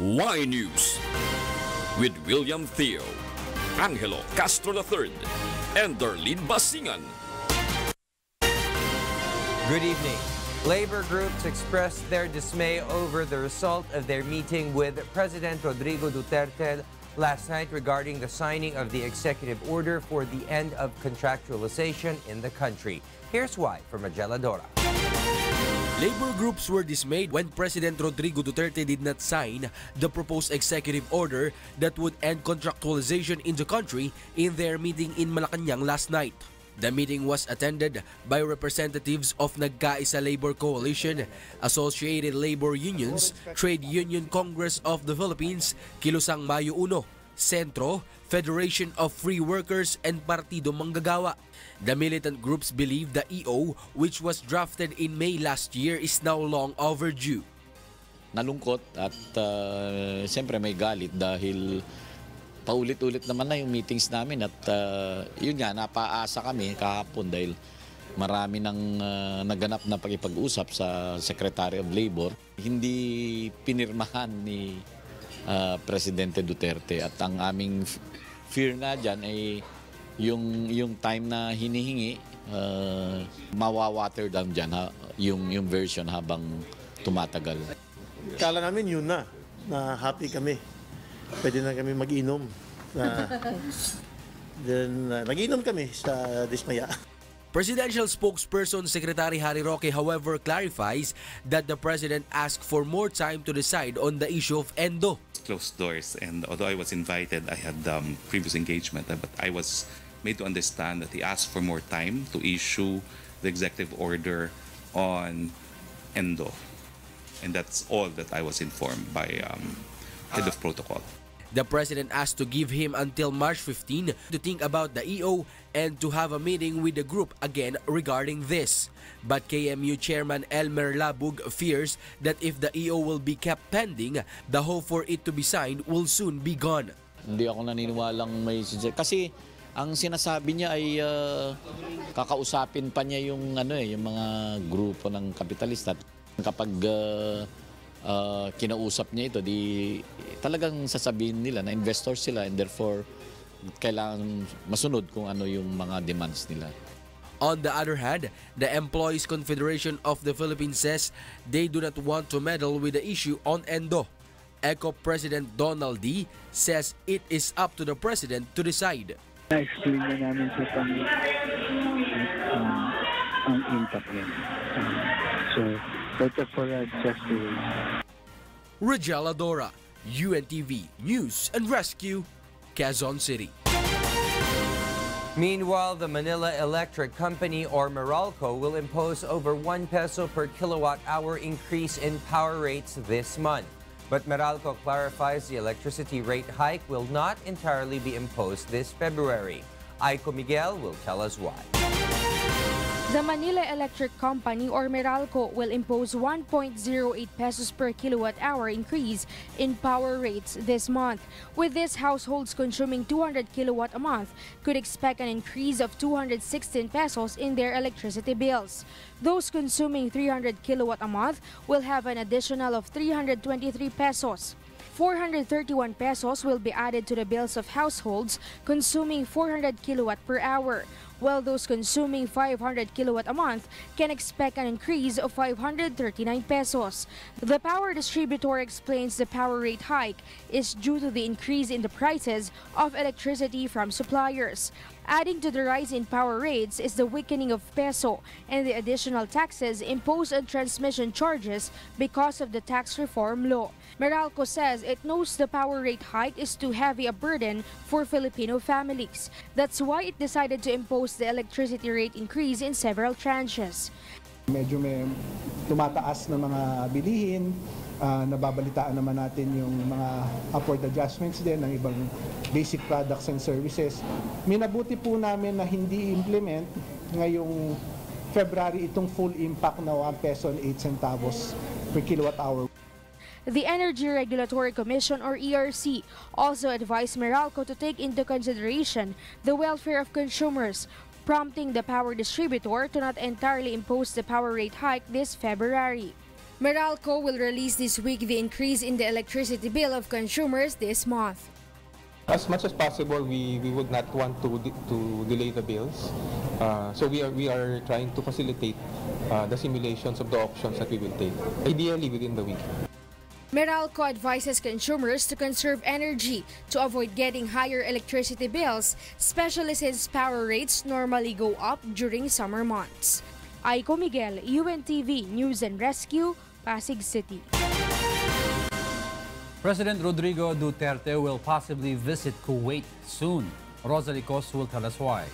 Why News with William Theo, Angelo Castro III, and Darlene Basingan. Good evening. Labor groups expressed their dismay over the result of their meeting with President Rodrigo Duterte last night regarding the signing of the executive order for the end of contractualization in the country. Here's why from Magella Dora. Labor groups were dismayed when President Rodrigo Duterte did not sign the proposed executive order that would end contractualization in the country in their meeting in Malacanang last night. The meeting was attended by representatives of Nagkaisa Labor Coalition, Associated Labor Unions, Trade Union Congress of the Philippines, Kilusang Mayo Uno, Centro, Federation of Free Workers, and Partido Manggagawa. The militant groups believe the EO, which was drafted in May last year, is now long overdue. Nalungkot at uh, siyempre may galit dahil paulit-ulit naman na yung meetings namin at uh, yun nga, napaasa kami kahapon dahil marami nang uh, naganap na pag-ipag-usap sa Secretary of Labor. Hindi pinirmahan ni uh, Presidente Duterte at ang aming fear nga dyan ay yung, yung time na hinihingi, uh, mawawater down dyan ha, yung, yung version habang tumatagal. Kala namin yun na, na happy kami pwede na kami mag-inom. Uh, then, uh, nag-inom kami sa Dismaya. Presidential spokesperson Secretary Harry Roque, however, clarifies that the president asked for more time to decide on the issue of endo. Closed doors, and although I was invited, I had um, previous engagement, but I was made to understand that he asked for more time to issue the executive order on endo, and that's all that I was informed by um, head of protocol. The president asked to give him until March 15 to think about the EO and to have a meeting with the group again regarding this. But KMU Chairman Elmer Labog fears that if the EO will be kept pending, the hope for it to be signed will soon be gone. Hindi ako naniniwalang may kasi ang sinasabi niya ay uh, kakausapin pa niya yung ano eh yung mga grupo ng kapitalista kapag uh, uh, kinausap niya ito, di talagang sasabihin nila na investor sila and therefore kailangan masunod kung ano yung mga demands nila. On the other hand, the Employees Confederation of the Philippines says they do not want to meddle with the issue on ENDO. ECO President Donald D. says it is up to the President to decide. Na-explain na namin sa pang uh, ang impact niya. Uh, so, better for us just to Regella Dora, UNTV News and Rescue, Quezon City. Meanwhile, the Manila Electric Company or Meralco will impose over 1 peso per kilowatt hour increase in power rates this month. But Meralco clarifies the electricity rate hike will not entirely be imposed this February. Aiko Miguel will tell us why. The Manila Electric Company or Meralco will impose 1.08 pesos per kilowatt hour increase in power rates this month. With this, households consuming 200 kilowatt a month could expect an increase of 216 pesos in their electricity bills. Those consuming 300 kilowatt a month will have an additional of 323 pesos. 431 pesos will be added to the bills of households consuming 400 kilowatt per hour while those consuming 500 kilowatt a month can expect an increase of 539 pesos. The power distributor explains the power rate hike is due to the increase in the prices of electricity from suppliers. Adding to the rise in power rates is the weakening of peso and the additional taxes imposed on transmission charges because of the tax reform law. Meralco says it knows the power rate hike is too heavy a burden for Filipino families. That's why it decided to impose the electricity rate increase in several tranches. Medyo may tumataas na mga bilihin, uh, nababalitaan naman natin yung mga upward adjustments din ng ibang basic products and services. Minabuti po namin na hindi implement ngayong February itong full impact na 1 peso and 8 centavos per kilowatt hour. The Energy Regulatory Commission or ERC also advised Meralco to take into consideration the welfare of consumers, prompting the power distributor to not entirely impose the power rate hike this February. Meralco will release this week the increase in the electricity bill of consumers this month. As much as possible, we, we would not want to de- to delay the bills. Uh, so we are we are trying to facilitate uh, the simulations of the options that we will take, ideally within the week. Meralco advises consumers to conserve energy to avoid getting higher electricity bills, especially since power rates normally go up during summer months. Aiko Miguel, UNTV News and Rescue, Pasig City. President Rodrigo Duterte will possibly visit Kuwait soon. Rosalie Coz will tell us why.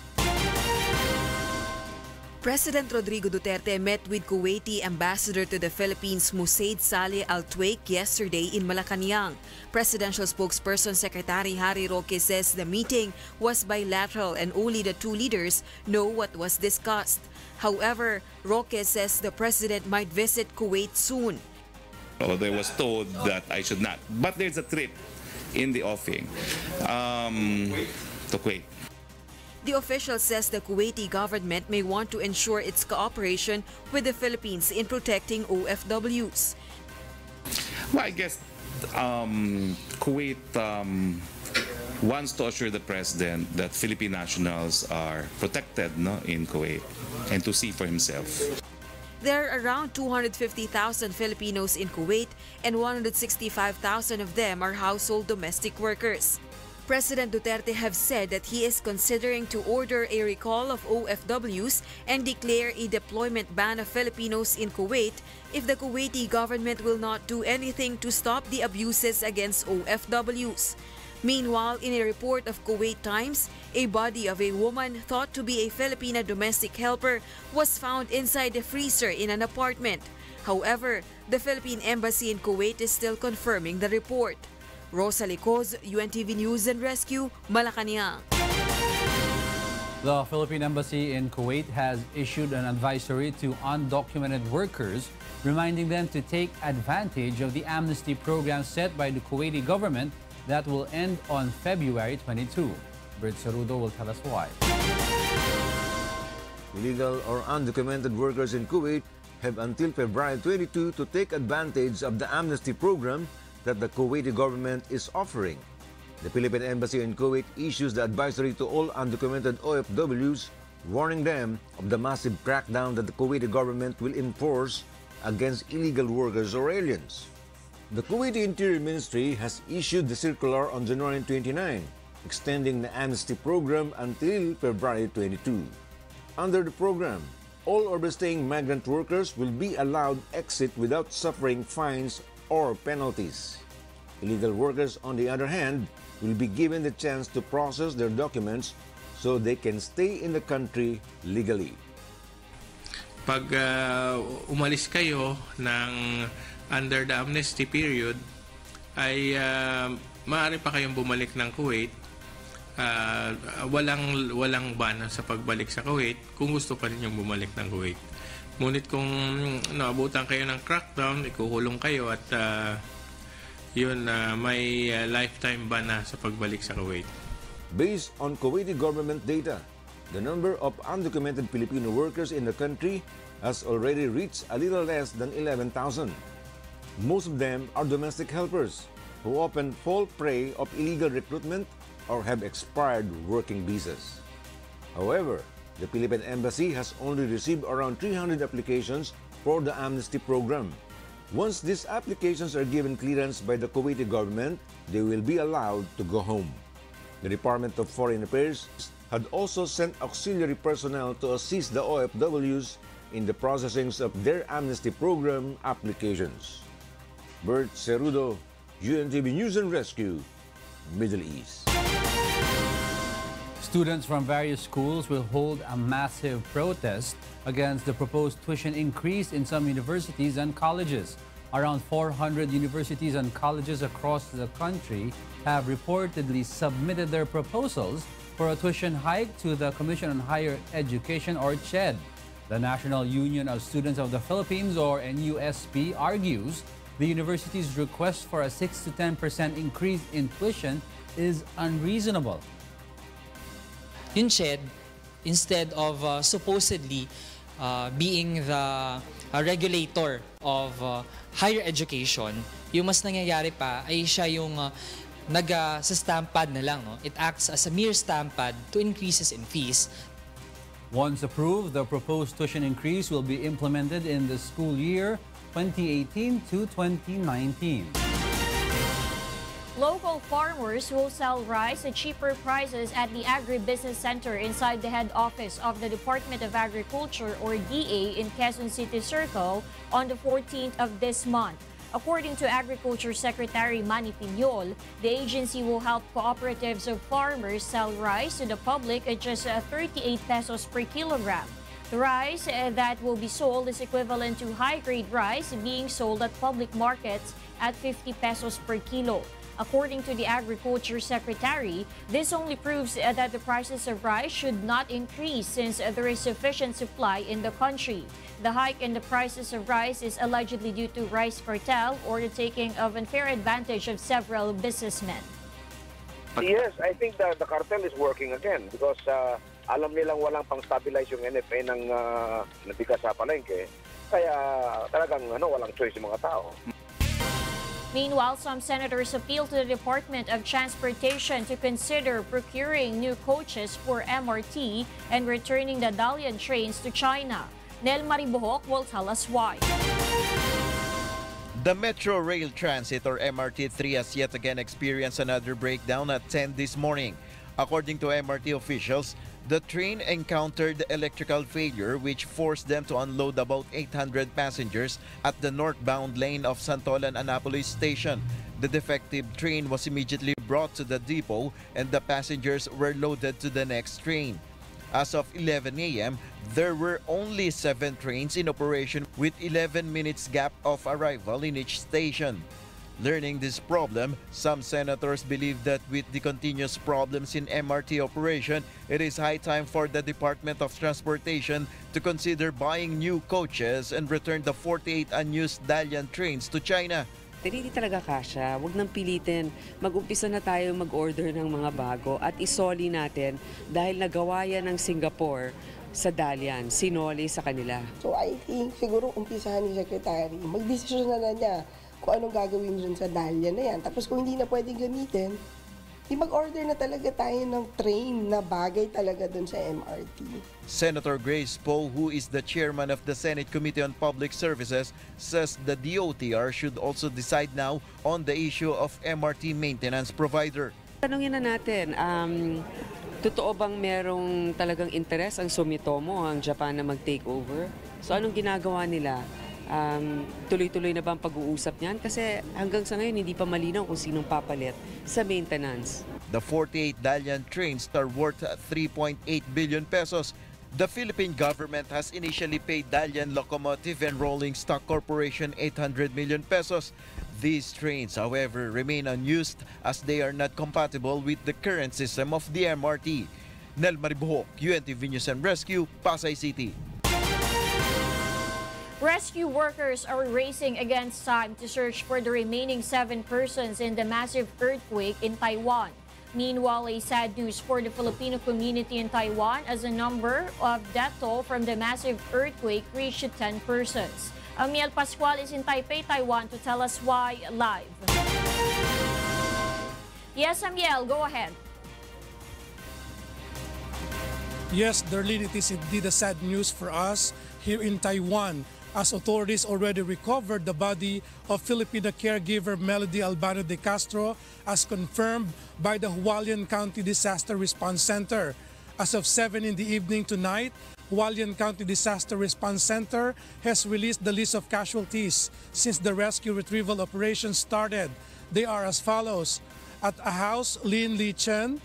President Rodrigo Duterte met with Kuwaiti ambassador to the Philippines Musaid Saleh Al Tuaik yesterday in Malacanang. Presidential spokesperson Secretary Harry Roque says the meeting was bilateral and only the two leaders know what was discussed. However, Roque says the president might visit Kuwait soon. Although I was told that I should not. But there's a trip in the offing um, to Kuwait. The official says the Kuwaiti government may want to ensure its cooperation with the Philippines in protecting OFWs. Well, I guess um, Kuwait um, wants to assure the president that Philippine nationals are protected no, in Kuwait and to see for himself. There are around 250,000 Filipinos in Kuwait and 165,000 of them are household domestic workers. President Duterte have said that he is considering to order a recall of OFWs and declare a deployment ban of Filipinos in Kuwait if the Kuwaiti government will not do anything to stop the abuses against OFWs. Meanwhile, in a report of Kuwait Times, a body of a woman thought to be a Filipina domestic helper was found inside a freezer in an apartment. However, the Philippine Embassy in Kuwait is still confirming the report. Rosalie Coz, UNTV News and Rescue, Malacanang. The Philippine Embassy in Kuwait has issued an advisory to undocumented workers, reminding them to take advantage of the amnesty program set by the Kuwaiti government that will end on February 22. Bert Sarudo will tell us why. Illegal or undocumented workers in Kuwait have until February 22 to take advantage of the amnesty program that the Kuwaiti government is offering. The Philippine Embassy in Kuwait issues the advisory to all undocumented OFWs, warning them of the massive crackdown that the Kuwaiti government will enforce against illegal workers or aliens. The Kuwaiti Interior Ministry has issued the circular on January 29, extending the amnesty program until February 22. Under the program, all overstaying migrant workers will be allowed exit without suffering fines or penalties. Illegal workers, on the other hand, will be given the chance to process their documents so they can stay in the country legally. Pag uh, umalis kayo ng under the amnesty period, ay uh, maaari pa kayong bumalik ng Kuwait. Uh, walang walang ban sa pagbalik sa Kuwait kung gusto pa rin yung bumalik ng Kuwait. Ngunit kung naabutan kayo ng crackdown, ikukulong kayo at uh, yun, uh, may uh, lifetime ban na sa pagbalik sa Kuwait. Based on Kuwaiti government data, the number of undocumented Filipino workers in the country has already reached a little less than 11,000. Most of them are domestic helpers who often fall prey of illegal recruitment or have expired working visas. However, the Philippine Embassy has only received around 300 applications for the amnesty program. Once these applications are given clearance by the Kuwaiti government, they will be allowed to go home. The Department of Foreign Affairs had also sent auxiliary personnel to assist the OFWs in the processing of their amnesty program applications. Bert Cerudo, UNTV News and Rescue, Middle East. Students from various schools will hold a massive protest against the proposed tuition increase in some universities and colleges. Around 400 universities and colleges across the country have reportedly submitted their proposals for a tuition hike to the Commission on Higher Education, or CHED. The National Union of Students of the Philippines, or NUSP, argues the university's request for a 6 to 10% increase in tuition is unreasonable. Yun CHED, instead of uh, supposedly uh, being the uh, regulator of uh, higher education, yung mas nangyayari pa ay siya yung uh, nag uh, sa stamp pad na lang. No? It acts as a mere stamp pad to increases in fees. Once approved, the proposed tuition increase will be implemented in the school year 2018 to 2019. Local farmers will sell rice at cheaper prices at the Agribusiness Center inside the head office of the Department of Agriculture or DA in Quezon City Circle on the 14th of this month. According to Agriculture Secretary Manny Piñol, the agency will help cooperatives of farmers sell rice to the public at just uh, 38 pesos per kilogram. The rice uh, that will be sold is equivalent to high-grade rice being sold at public markets at 50 pesos per kilo. According to the Agriculture Secretary, this only proves uh, that the prices of rice should not increase since uh, there is sufficient supply in the country. The hike in the prices of rice is allegedly due to rice cartel or the taking of unfair advantage of several businessmen. Yes, I think the, the cartel is working again because uh, alam nilang walang pang-stabilize yung NFA ng uh, nabigas sa palengke. Kaya talagang ano, walang choice yung mga tao. Meanwhile, some senators appealed to the Department of Transportation to consider procuring new coaches for MRT and returning the Dalian trains to China. Nel Maribojoc will tell us why. The Metro Rail Transit or MRT3 has yet again experienced another breakdown at 10 this morning. According to MRT officials, the train encountered electrical failure which forced them to unload about 800 passengers at the northbound lane of Santolan Annapolis station. The defective train was immediately brought to the depot and the passengers were loaded to the next train. As of 11 a.m., there were only seven trains in operation with 11 minutes gap of arrival in each station. Learning this problem, some senators believe that with the continuous problems in MRT operation, it is high time for the Department of Transportation to consider buying new coaches and return the 48 unused Dalian trains to China. Hindi talaga kasha. Huwag nang pilitin. Mag-umpisa na tayo mag-order ng mga bago at isoli natin dahil nagawa yan ng Singapore sa Dalian, sinoli sa kanila. So I think siguro umpisahan ni Secretary, magdesisyon na na niya kung anong gagawin dun sa Dahlia na yan. Tapos kung hindi na pwedeng gamitin, di mag-order na talaga tayo ng train na bagay talaga dun sa MRT. Senator Grace Poe, who is the chairman of the Senate Committee on Public Services, says the DOTR should also decide now on the issue of MRT maintenance provider. Tanungin na natin, um, totoo bang merong talagang interes ang Sumitomo, ang Japan na mag-take over? So anong ginagawa nila? Um, tuloy-tuloy na ba ang pag-uusap niyan? Kasi hanggang sa ngayon hindi pa malinaw kung sinong papalit sa maintenance. The 48 Dalian trains are worth 3.8 billion pesos. The Philippine government has initially paid Dalian Locomotive and Rolling Stock Corporation 800 million pesos. These trains, however, remain unused as they are not compatible with the current system of the MRT. Nel Maribuhok, UNTV News and Rescue, Pasay City. Rescue workers are racing against time to search for the remaining seven persons in the massive earthquake in Taiwan. Meanwhile, a sad news for the Filipino community in Taiwan as the number of death toll from the massive earthquake reached 10 persons. Amiel Pascual is in Taipei, Taiwan to tell us why live. Yes, Amiel, go ahead. Yes, Darlene, it is indeed a sad news for us here in Taiwan as authorities already recovered the body of Filipino caregiver Melody Albano de Castro as confirmed by the Hualien County Disaster Response Center. As of 7 in the evening tonight, Hualien County Disaster Response Center has released the list of casualties since the rescue retrieval operation started. They are as follows. At a house, Lin Li Chen,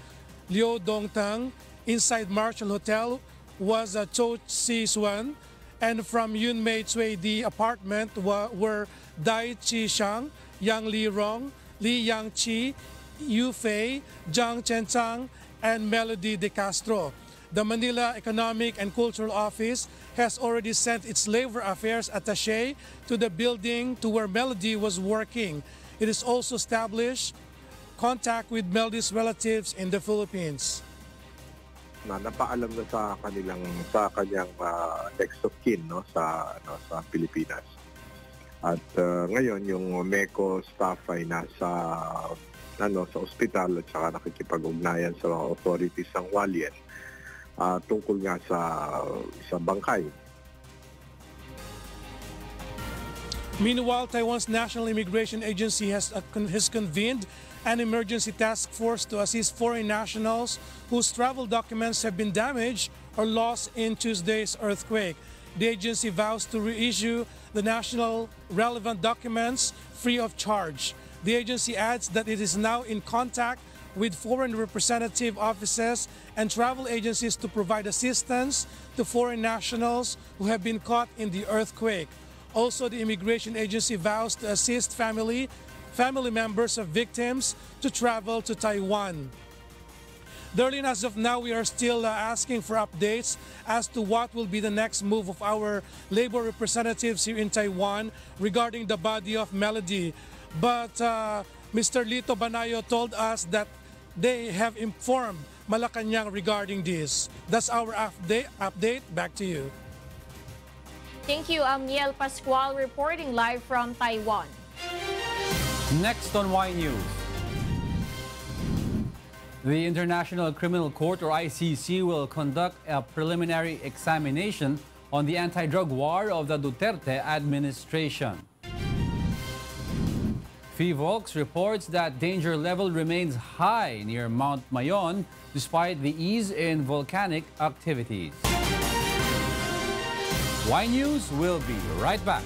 Liu Dongtang, inside Marshall Hotel was a Cho Si Suan, and from Yun Mei Cui the apartment were Dai Chi Shang, Yang Li Rong, Li Yang Chi, Yu Fei, Zhang Chenchang, and Melody De Castro. The Manila Economic and Cultural Office has already sent its labor affairs attaché to the building to where Melody was working. It is also established contact with Melody's relatives in the Philippines. Na napaalam na sa kanilang sa kanyang uh, next of kin no sa ano sa Pilipinas. At uh, ngayon yung MECO staff ay nasa ano sa ospital at saka nakikipag-ugnayan sa authorities ng Walien uh, tungkol nga sa sa bangkay. Meanwhile, Taiwan's National Immigration Agency has, uh, has convened an emergency task force to assist foreign nationals whose travel documents have been damaged or lost in Tuesday's earthquake. The agency vows to reissue the national relevant documents free of charge. The agency adds that it is now in contact with foreign representative offices and travel agencies to provide assistance to foreign nationals who have been caught in the earthquake. Also, the immigration agency vows to assist family family members of victims to travel to Taiwan. Darlene, as of now, we are still uh, asking for updates as to what will be the next move of our labor representatives here in Taiwan regarding the body of Melody. But uh, Mr. Lito Banayo told us that they have informed Malacanang regarding this. That's our update. update. Back to you. Thank you, Amiel Pascual reporting live from Taiwan. Next on Why News. The International Criminal Court, or ICC, will conduct a preliminary examination on the anti-drug war of the Duterte administration. PHIVOLCS reports that danger level remains high near Mount Mayon despite the ease in volcanic activities. Why News will be right back.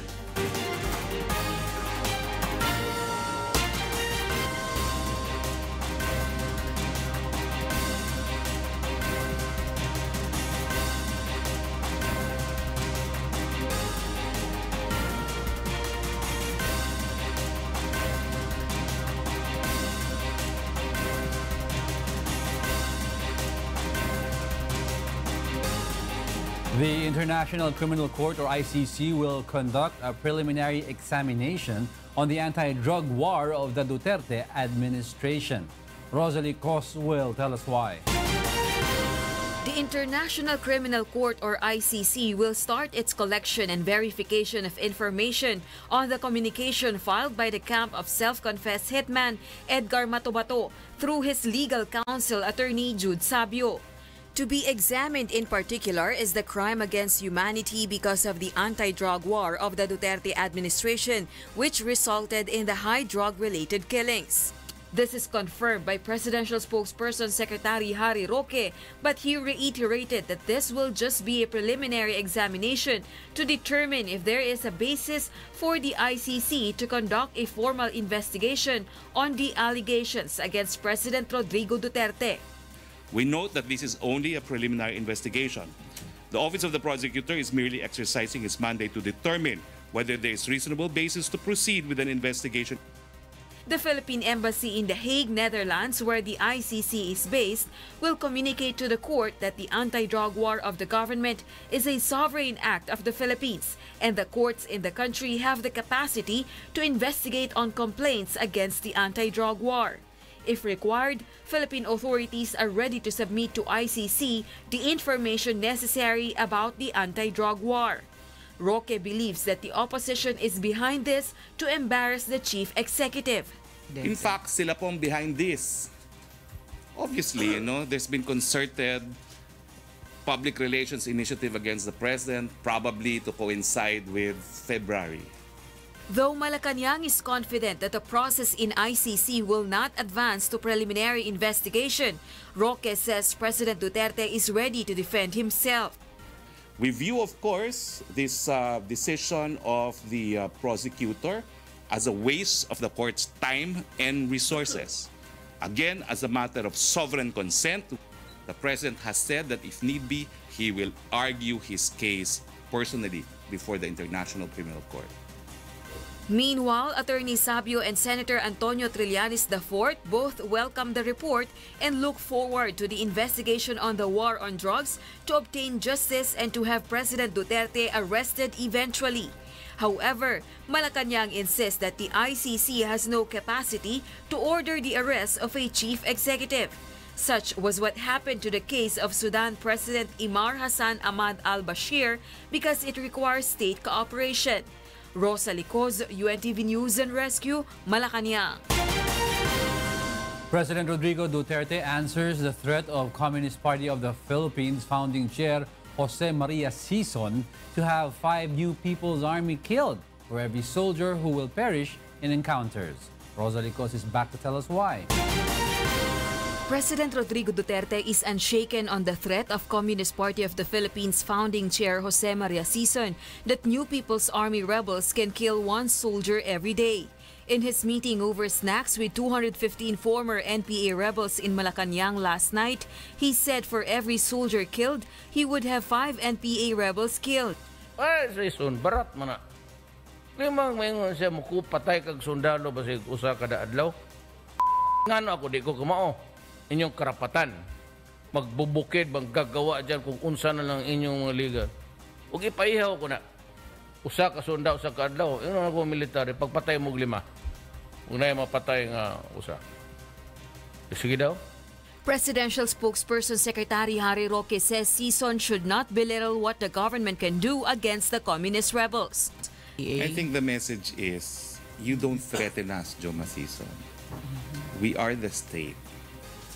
The International Criminal Court, or ICC, will conduct a preliminary examination on the anti-drug war of the Duterte administration. Rosalie Coz will tell us why. The International Criminal Court or ICC will start its collection and verification of information on the communication filed by the camp of self-confessed hitman Edgar Matobato through his legal counsel attorney Jude Sabio. To be examined in particular is the crime against humanity because of the anti-drug war of the Duterte administration, which resulted in the high drug-related killings. This is confirmed by presidential spokesperson Secretary Harry Roque, but he reiterated that this will just be a preliminary examination to determine if there is a basis for the ICC to conduct a formal investigation on the allegations against President Rodrigo Duterte. We note that this is only a preliminary investigation. The Office of the Prosecutor is merely exercising its mandate to determine whether there is reasonable basis to proceed with an investigation. The Philippine Embassy in The Hague, Netherlands, where the ICC is based, will communicate to the court that the anti-drug war of the government is a sovereign act of the Philippines, and the courts in the country have the capacity to investigate on complaints against the anti-drug war. If required, Philippine authorities are ready to submit to ICC the information necessary about the anti-drug war. Roque believes that the opposition is behind this to embarrass the chief executive. In fact, sila pong behind this. Obviously, you know, there's been concerted public relations initiative against the president, probably to coincide with February. Though Malacanang is confident that the process in ICC will not advance to preliminary investigation, Roque says President Duterte is ready to defend himself. We view, of course, this uh, decision of the uh, prosecutor as a waste of the court's time and resources. Again, as a matter of sovereign consent, the president has said that if need be, he will argue his case personally before the International Criminal Court. Meanwhile, Attorney Sabio and Senator Antonio Trillanes IV both welcome the report and look forward to the investigation on the war on drugs to obtain justice and to have President Duterte arrested eventually. However, Malacanang insists that the ICC has no capacity to order the arrest of a chief executive. Such was what happened to the case of Sudan President Omar Hassan Ahmad al-Bashir because it requires state cooperation. Rosa UNTV News and Rescue, Malacanang. President Rodrigo Duterte answers the threat of Communist Party of the Philippines founding chair Jose Maria Sison to have five new People's Army killed for every soldier who will perish in encounters. Rosa is back to tell us why. President Rodrigo Duterte is unshaken on the threat of Communist Party of the Philippines founding chair Jose Maria Sison that new People's Army rebels can kill one soldier every day. In his meeting over snacks with 215 former NPA rebels in Malacanang last night, he said for every soldier killed, he would have five NPA rebels killed. Ay, Sison, barat man na. Limang mayon siya patay kag sundalo basig usa kada adlaw. Ngano ako di ko kumao. Inyong karapatan. Magbubukid, maggagawa dyan kung unsa na lang inyong mga liga. Huwag ipaihaw ko na. Usa ka sunda, usa ka adlaw. Yung ako military, pagpatay mo lima. Huwag na yung mapatay nga usa. Sige daw. Presidential spokesperson Secretary Harry Roque says Sison should not belittle what the government can do against the communist rebels. I think the message is you don't threaten us, Joe Masison. We are the state.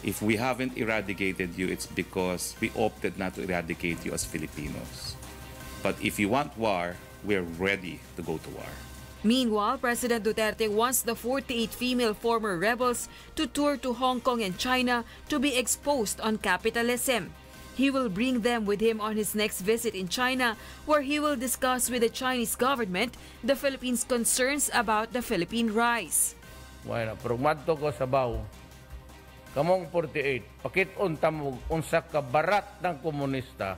If we haven't eradicated you, it's because we opted not to eradicate you as Filipinos. But if you want war, we're ready to go to war. Meanwhile, President Duterte wants the 48 female former rebels to tour to Hong Kong and China to be exposed on capitalism. He will bring them with him on his next visit in China, where he will discuss with the Chinese government the Philippines' concerns about the Philippine rise. Bueno, pero madto ko sa baw. Kamong 48, pakit-on tamog unsa ka barat ng komunista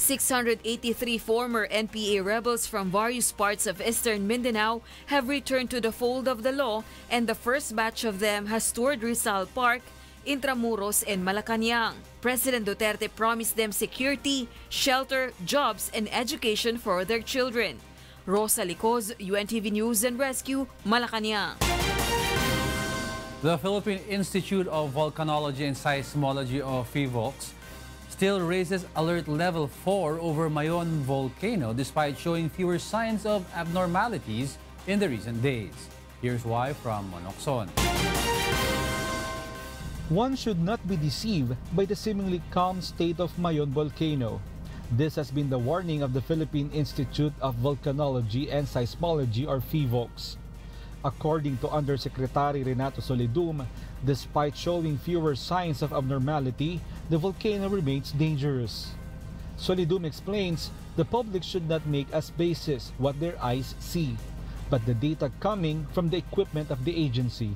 683 former NPA rebels from various parts of eastern Mindanao have returned to the fold of the law, and the first batch of them has toured Rizal Park, Intramuros, and Malacanang. President Duterte promised them security, shelter, jobs, and education for their children. Rosa Licoz, UNTV News and Rescue, Malacanang. The Philippine Institute of Volcanology and Seismology of PHIVOLCS still raises alert level 4 over Mayon volcano despite showing fewer signs of abnormalities in the recent days. Here's why from Monokson. One should not be deceived by the seemingly calm state of Mayon volcano. This has been the warning of the Philippine Institute of Volcanology and Seismology or PHIVOLCS. According to Undersecretary Renato Solidum, despite showing fewer signs of abnormality, the volcano remains dangerous. Solidum explains the public should not make as basis what their eyes see, but the data coming from the equipment of the agency.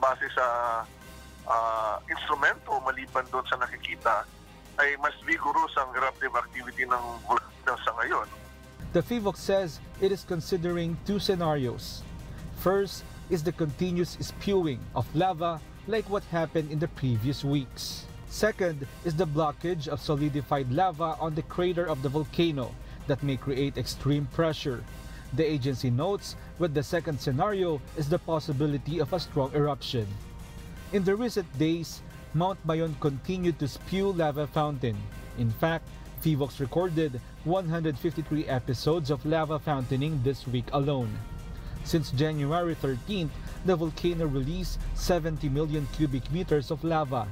Base sa uh, instrumento maliban doon sa nakikita ay mas vigorous ang eruptive activity ng volcano sa ngayon. The FIVOC says it is considering two scenarios. First is the continuous spewing of lava like what happened in the previous weeks. Second is the blockage of solidified lava on the crater of the volcano that may create extreme pressure. The agency notes with the second scenario is the possibility of a strong eruption. In the recent days, Mount Mayon continued to spew lava fountain. In fact, PHIVOLCS recorded 153 episodes of lava fountaining this week alone. Since January 13th, the volcano released 70 million cubic meters of lava,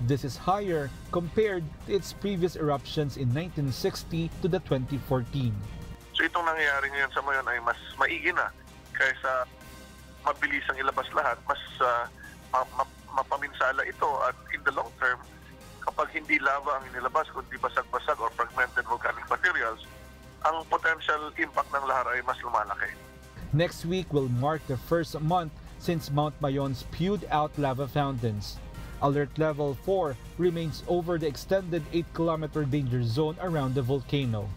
This is higher compared to its previous eruptions in 1960 to the 2014. So itong nangyayari ngayon sa ngayon ay mas maigi na kaysa mabilis ang ilabas lahat, mas uh, mapaminsala ito at in the long term, kapag hindi lava ang inilabas kundi basag-basag or fragmented volcanic materials, ang potential impact ng lahar ay mas lumalaki. Next week will mark the first month since Mount Mayon spewed out lava fountains. Alert level 4 remains over the extended 8-kilometer danger zone around the volcano.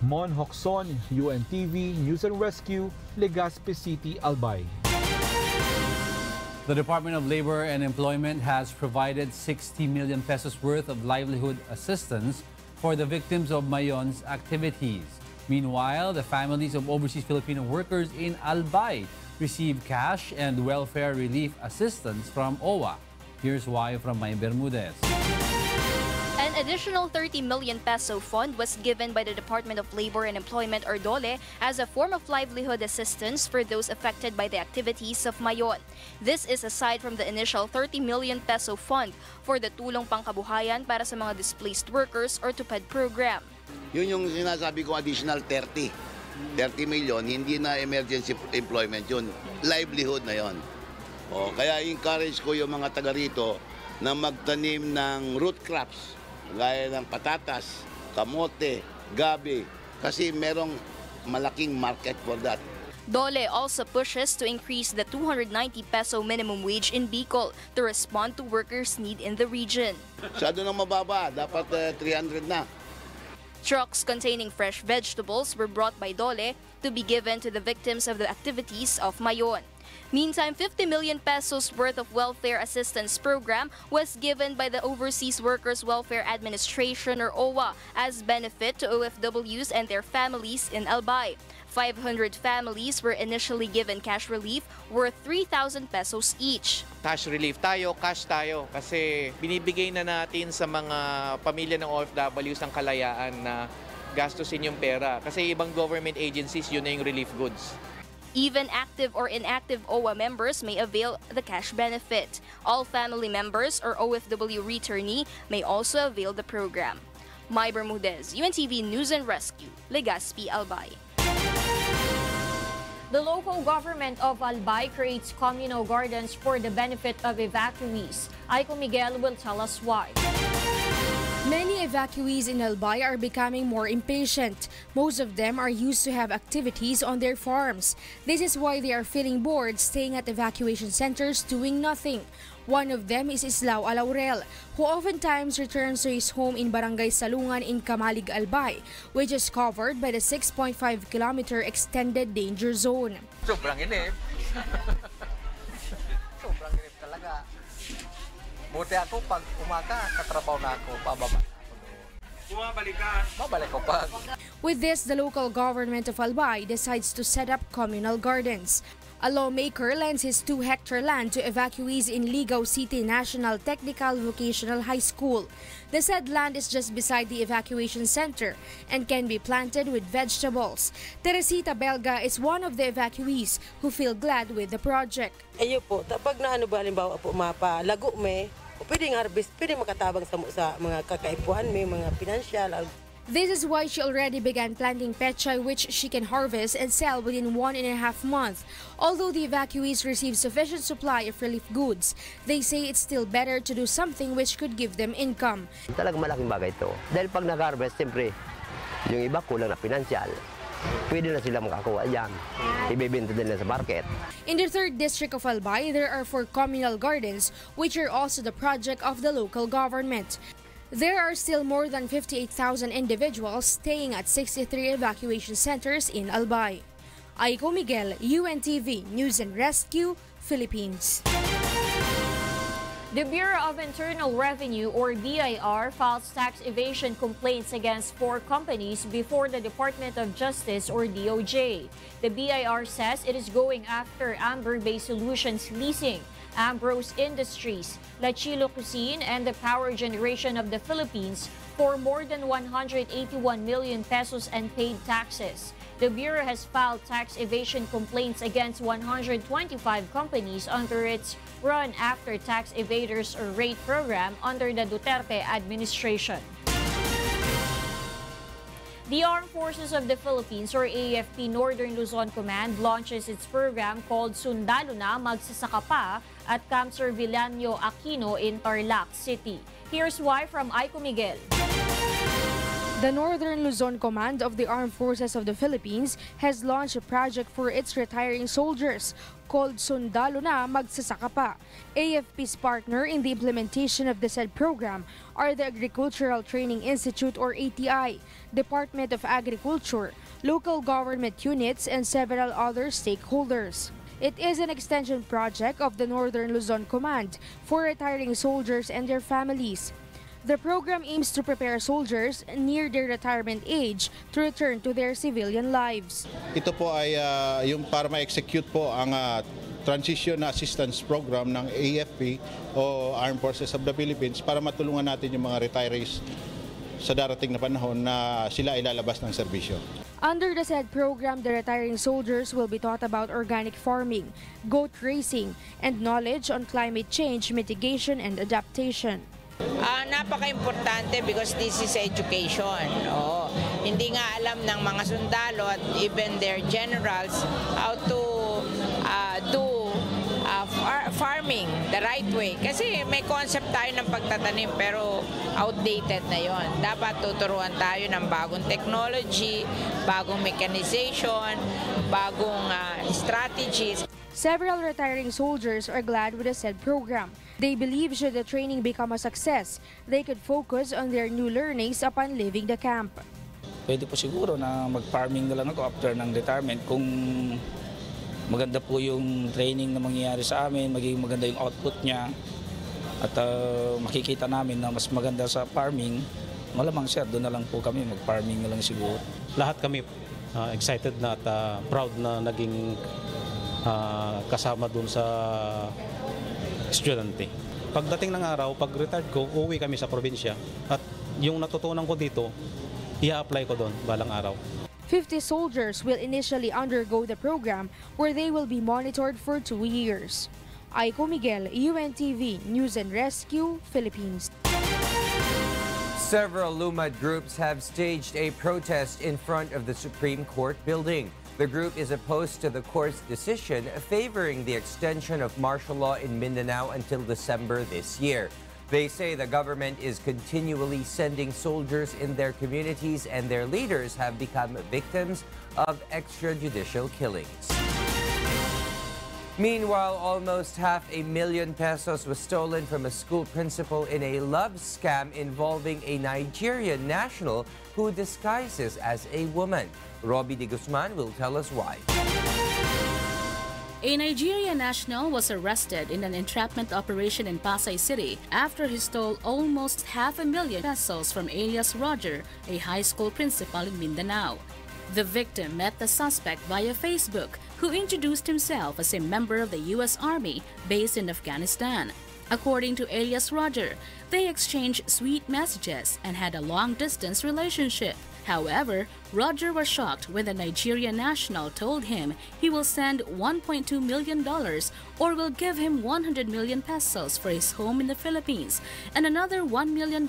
Mon Hoxon, UNTV News and Rescue, Legazpi City, Albay. The Department of Labor and Employment has provided 60 million pesos worth of livelihood assistance for the victims of Mayon's activities. Meanwhile, the families of overseas Filipino workers in Albay receive cash and welfare relief assistance from OWWA. Here's why from May Bermudez. An additional 30 million peso fund was given by the Department of Labor and Employment or DOLE as a form of livelihood assistance for those affected by the activities of Mayon. This is aside from the initial 30 million peso fund for the Tulong Pangkabuhayan para sa mga displaced workers or TUPAD program. Yun yung sinasabi ko additional 30. 30 million, hindi na emergency employment yun. Livelihood na yon. O, kaya encourage ko yung mga taga rito na magtanim ng root crops gaya ng patatas, kamote, gabi kasi merong malaking market for that. Dole also pushes to increase the 290 peso minimum wage in Bicol to respond to workers' need in the region. Masyado nang mababa, dapat uh, 300 na. Trucks containing fresh vegetables were brought by DOLE to be given to the victims of the activities of Mayon. Meantime, 50 million pesos worth of welfare assistance program was given by the Overseas Workers Welfare Administration or OWWA as benefit to OFWs and their families in Albay. 500 families were initially given cash relief worth 3,000 pesos each. cash relief tayo, cash tayo kasi binibigay na natin sa mga pamilya ng OFWs ang kalayaan na gastusin yung pera. Kasi ibang government agencies, yun na yung relief goods. Even active or inactive OWA members may avail the cash benefit. All family members or OFW returnee may also avail the program. My Bermudez, UNTV News and Rescue, Legazpi, Albay. The local government of Albay creates communal gardens for the benefit of evacuees. Aiko Miguel will tell us why. Many evacuees in Albay are becoming more impatient. Most of them are used to have activities on their farms. This is why they are feeling bored staying at evacuation centers doing nothing. One of them is Islao Alaurel, who oftentimes returns to his home in Barangay Salungan in Kamalig, Albay, which is covered by the 6.5 kilometer extended danger zone. Sobrang inip. Sobrang inip talaga. Buti ako pag umaga, katrabaho na ako, pababa. Bumabalik ka. Babalik ko pa. With this, the local government of Albay decides to set up communal gardens. A lawmaker lends his 2-hectare land to evacuees in Ligao City National Technical Vocational High School. The said land is just beside the evacuation center and can be planted with vegetables. Teresita Belga is one of the evacuees who feel glad with the project. Ayo po, tapag na ano ba halimbawa po mapa lago me, o pwede nga harvest, pwede makatabang sa, sa mga kakaipuan may mga financial. This is why she already began planting pechay which she can harvest and sell within one and a half months. Although the evacuees receive sufficient supply of relief goods, they say it's still better to do something which could give them income. Talagang malaking bagay ito. Dahil pag nag-harvest, siyempre, yung iba kulang na pinansyal. Pwede na sila makakuha dyan. Ibibenta din na sa market. In the 3rd District of Albay, there are four communal gardens which are also the project of the local government. There are still more than 58,000 individuals staying at 63 evacuation centers in Albay. Aiko Miguel, UNTV News and Rescue, Philippines. The Bureau of Internal Revenue, or BIR, files tax evasion complaints against four companies before the Department of Justice, or DOJ. The BIR says it is going after Amber Bay Solutions Leasing, Ambrose Industries, La Chilo Cuisine, and the Power Generation of the Philippines for more than 181 million pesos and paid taxes. The Bureau has filed tax evasion complaints against 125 companies under its Run After Tax Evaders or RAID program under the Duterte administration. The Armed Forces of the Philippines or AFP Northern Luzon Command launches its program called Sundalo na Magsasaka pa at Camp Sir Villano Aquino in Tarlac City. Here's why from Aiko Miguel. The Northern Luzon Command of the Armed Forces of the Philippines has launched a project for its retiring soldiers called Sundalo na Magsasaka pa. AFP's partner in the implementation of the said program are the Agricultural Training Institute or ATI, Department of Agriculture, local government units, and several other stakeholders. It is an extension project of the Northern Luzon Command for retiring soldiers and their families. The program aims to prepare soldiers near their retirement age to return to their civilian lives. Ito po ay uh, yung para ma-execute po ang uh, Transition Assistance Program ng AFP o Armed Forces of the Philippines para matulungan natin yung mga retirees sa darating na panahon na sila ay lalabas ng serbisyo. Under the said program, the retiring soldiers will be taught about organic farming, goat racing, and knowledge on climate change mitigation and adaptation. Ah, napaka-importante because this is education. Oo. Hindi nga alam ng mga sundalo at even their generals how to ah, do far- farming the right way. Kasi may concept tayo ng pagtatanim pero outdated na yon. Dapat tuturuan tayo ng bagong technology, bagong mechanization, bagong ah, strategies. Several retiring soldiers are glad with the said program. They believe should the training become a success, they could focus on their new learnings upon leaving the camp. Pwede po siguro na mag-farming na lang ako after ng retirement kung maganda po yung training na mangyayari sa amin, magiging maganda yung output niya at uh, makikita namin na mas maganda sa farming, malamang sir, doon na lang po kami, mag-farming na lang siguro. lahat kami uh, excited na at uh, proud na naging uh, kasama dun sa estudyante. Pagdating ng araw, pag retired ko, uuwi kami sa probinsya at yung natutunan ko dito, i-apply ko doon balang araw. 50 soldiers will initially undergo the program where they will be monitored for two years. Aiko Miguel, UNTV, News and Rescue, Philippines. Several Lumad groups have staged a protest in front of the Supreme Court building. The group is opposed to the court's decision favoring the extension of martial law in Mindanao until December this year. They say the government is continually sending soldiers in their communities and their leaders have become victims of extrajudicial killings. Meanwhile, almost half a million pesos was stolen from a school principal in a love scam involving a Nigerian national who disguises as a woman. Robbie de Guzman will tell us why. A Nigerian national was arrested in an entrapment operation in Pasay City after he stole almost half a million pesos from alias Roger, a high school principal in Mindanao. The victim met the suspect via Facebook, who introduced himself as a member of the U.S. Army based in Afghanistan. According to alias Roger, they exchanged sweet messages and had a long distance relationship. However, Roger was shocked when the Nigerian national told him he will send $1.2 million or will give him 100 million pesos for his home in the Philippines and another $1 million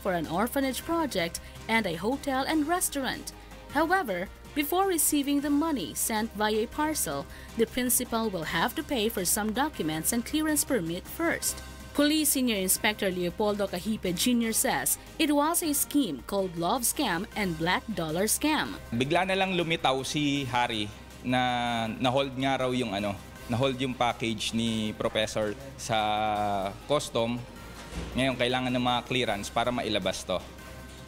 for an orphanage project and a hotel and restaurant. However, before receiving the money sent via parcel, the principal will have to pay for some documents and clearance permit first. Police Senior Inspector Leopoldo Cahipe Jr. says it was a scheme called Love Scam and Black Dollar Scam. Bigla na lang lumitaw si Harry na na-hold nga raw yung ano, na-hold yung package ni Professor sa custom. Ngayon kailangan ng mga clearance para mailabas to.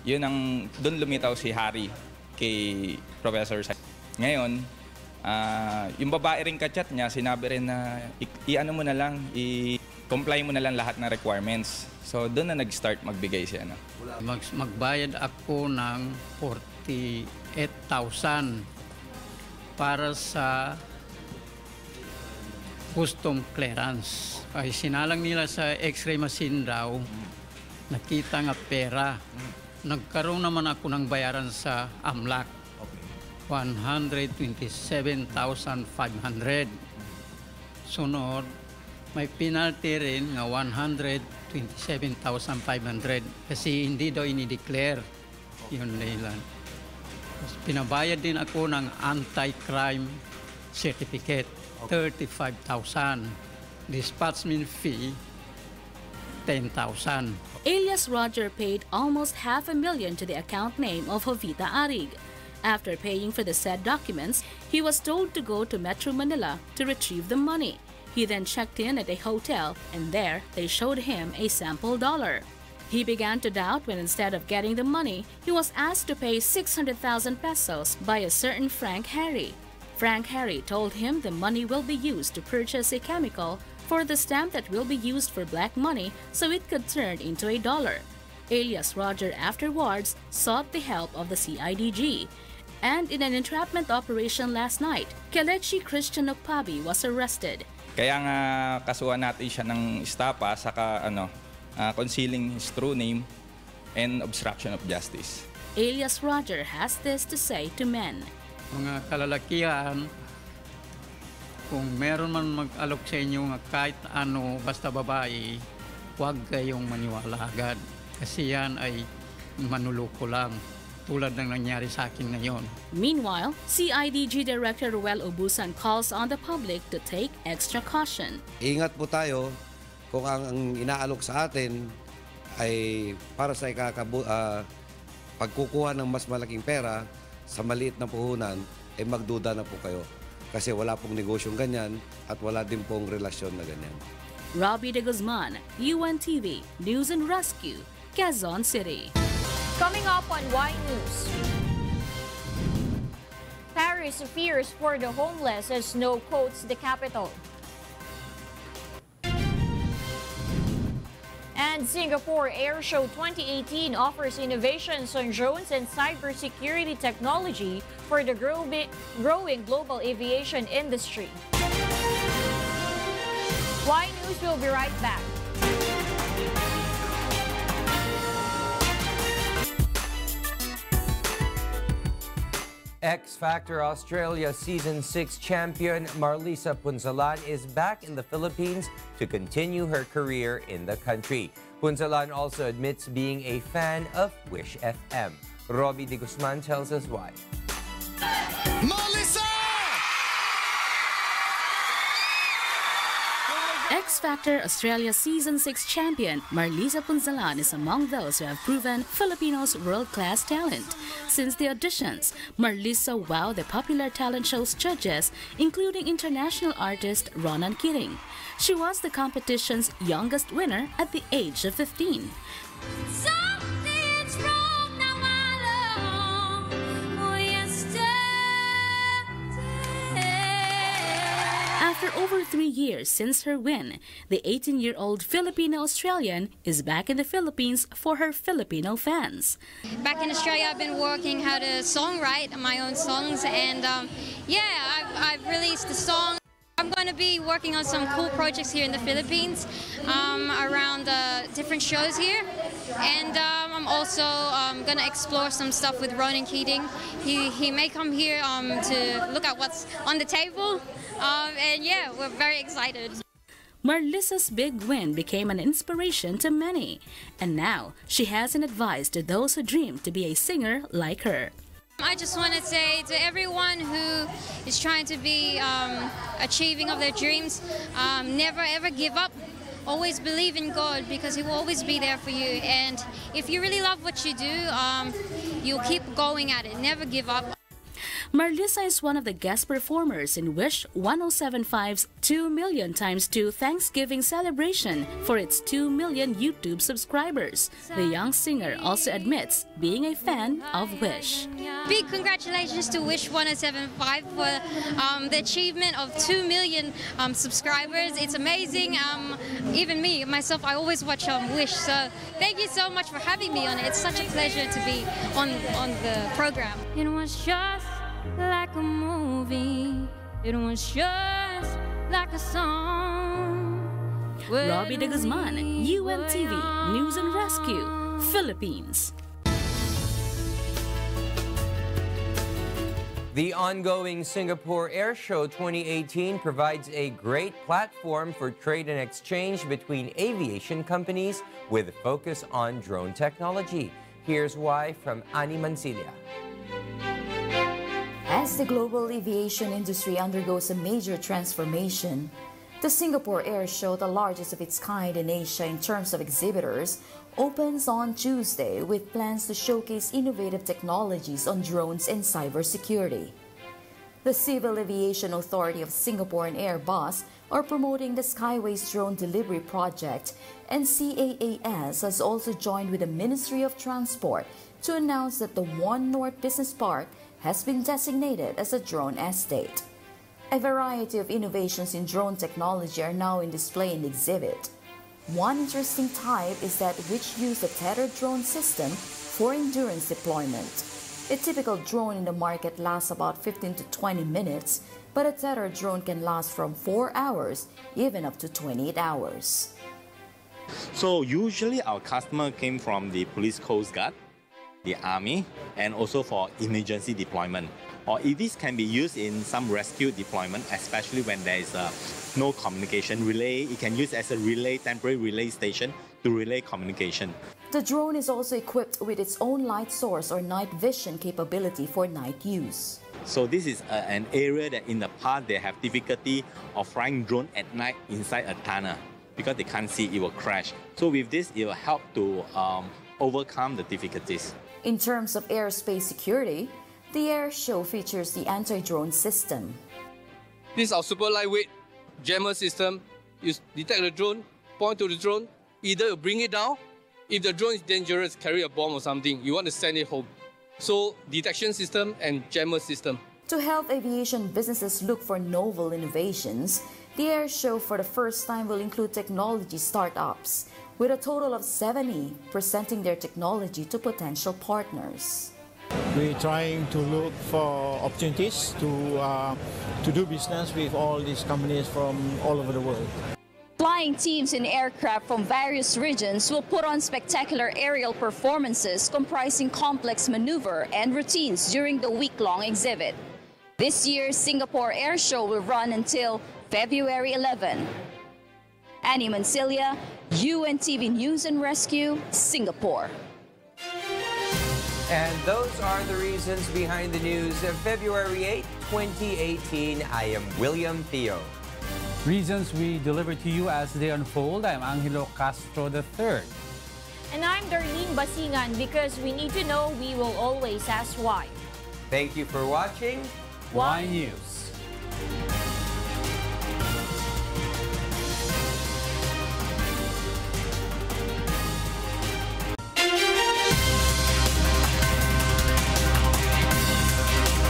Yun ang doon lumitaw si Harry kay Professor. Ngayon, ah, yung babae ring kachat niya, sinabi rin na i-ano mo na lang, i-comply mo na lang lahat ng requirements. So doon na nag-start magbigay siya. No? Mag, magbayad ako ng 48,000 para sa custom clearance. Ay sinalang nila sa x-ray machine daw, nakita nga pera. Nagkaroon naman ako ng bayaran sa AMLAC. 127,500. Sunod, may penalty rin nga 127,500 kasi hindi daw ini-declare yun nila. Pinabayad din ako ng anti-crime certificate, 35,000. Dispatchment fee, 10,000. Alias Roger paid almost half a million to the account name of Jovita Arig. After paying for the said documents, he was told to go to Metro Manila to retrieve the money. He then checked in at a hotel, and there they showed him a sample dollar. He began to doubt when instead of getting the money, he was asked to pay 600,000 pesos by a certain Frank Harry. Frank Harry told him the money will be used to purchase a chemical for the stamp that will be used for black money so it could turn into a dollar. Alias Roger afterwards sought the help of the CIDG. And in an entrapment operation last night, Kelechi Christian Okpabi was arrested. Kaya nga kasuhan natin siya ng estapa saka ano, ah, concealing his true name and obstruction of justice. Alias Roger has this to say to men. Mga kalalakihan, kung meron man mag-alok sa inyo nga kahit ano, basta babae, huwag kayong maniwala agad. Kasi yan ay manuloko lang tulad ng nangyari sa akin ngayon. Meanwhile, CIDG Director Ruel Obusan calls on the public to take extra caution. Ingat po tayo kung ang, ang inaalok sa atin ay para sa ikakabu ah, pagkukuha ng mas malaking pera sa maliit na puhunan, ay magduda na po kayo. Kasi wala pong negosyong ganyan at wala din pong relasyon na ganyan. Robbie de Guzman, UNTV, News and Rescue, Quezon City. Coming up on Y News. Paris fears for the homeless as snow coats the capital. And Singapore Air Show 2018 offers innovations on drones and cybersecurity technology for the growing global aviation industry. Why News will be right back. X Factor Australia Season 6 champion Marlisa Punzalan is back in the Philippines to continue her career in the country. Punzalan also admits being a fan of Wish FM. Robbie de Guzman tells us why. X Factor Australia Season 6 champion Marlisa Punzalan is among those who have proven Filipinos' world-class talent. Since the auditions, Marlisa wowed the popular talent show's judges, including international artist Ronan Keating. She was the competition's youngest winner at the age of 15. After over three years since her win, the 18 year old Filipino Australian is back in the Philippines for her Filipino fans. Back in Australia, I've been working how to songwrite my own songs, and um, yeah, I've, I've released a song. I'm going to be working on some cool projects here in the Philippines um, around uh, different shows here. And um, I'm also um, going to explore some stuff with Ronan Keating. He, he may come here um, to look at what's on the table. Um, and yeah, we're very excited. Marlisa's big win became an inspiration to many, and now she has an advice to those who dream to be a singer like her. I just want to say to everyone who is trying to be um, achieving of their dreams, um, never ever give up. Always believe in God because He will always be there for you. And if you really love what you do, um, you'll keep going at it. Never give up. Marlisa is one of the guest performers in Wish 1075's 2 million times 2 Thanksgiving celebration for its 2 million YouTube subscribers. The young singer also admits being a fan of Wish. Big congratulations to Wish 1075 for um, the achievement of 2 million um, subscribers. It's amazing. Um, even me, myself, I always watch um, Wish. So thank you so much for having me on it. It's such a pleasure to be on, on the program. It was just like a movie. It was just like a song. Robbie de Guzman, UNTV, News and Rescue, Philippines. The ongoing Singapore Air Show 2018 provides a great platform for trade and exchange between aviation companies with a focus on drone technology. Here's why from Ani Mancilia. As the global aviation industry undergoes a major transformation, the Singapore Air Show, the largest of its kind in Asia in terms of exhibitors, opens on Tuesday with plans to showcase innovative technologies on drones and cybersecurity. The Civil Aviation Authority of Singapore and Airbus are promoting the Skyways drone delivery project, and CAAS has also joined with the Ministry of Transport to announce that the One North Business Park has been designated as a drone estate. A variety of innovations in drone technology are now in display the exhibit. One interesting type is that which use a tethered drone system for endurance deployment. A typical drone in the market lasts about 15 to 20 minutes, but a tethered drone can last from 4 hours even up to 28 hours. So usually our customer came from the police coast guard, the army, and also for emergency deployment. Or if this can be used in some rescue deployment, especially when there is a no communication relay, it can use as a relay, temporary relay station to relay communication. The drone is also equipped with its own light source or night vision capability for night use. So this is a, an area that in the past they have difficulty of flying drone at night inside a tunnel because they can't see it will crash. So with this, it will help to um, overcome the difficulties. In terms of airspace security, the air show features the anti-drone system. This is our super lightweight jammer system. You detect the drone, point to the drone, either you bring it down. If the drone is dangerous, carry a bomb or something, you want to send it home. So detection system and jammer system. To help aviation businesses look for novel innovations, the air show for the first time will include technology startups, with a total of 70 presenting their technology to potential partners. We're trying to look for opportunities to, uh, to do business with all these companies from all over the world. Flying teams in aircraft from various regions will put on spectacular aerial performances comprising complex maneuver and routines during the week-long exhibit. This year's Singapore Air Show will run until February 11. Annie Mancilia, UNTV News and Rescue, Singapore. And those are the reasons behind the news of February 8, 2018. I am William Thio. Reasons we deliver to you as they unfold. I'm Angelo Castro III. And I'm Darlene Basingan because we need to know we will always ask why. Thank you for watching Why News.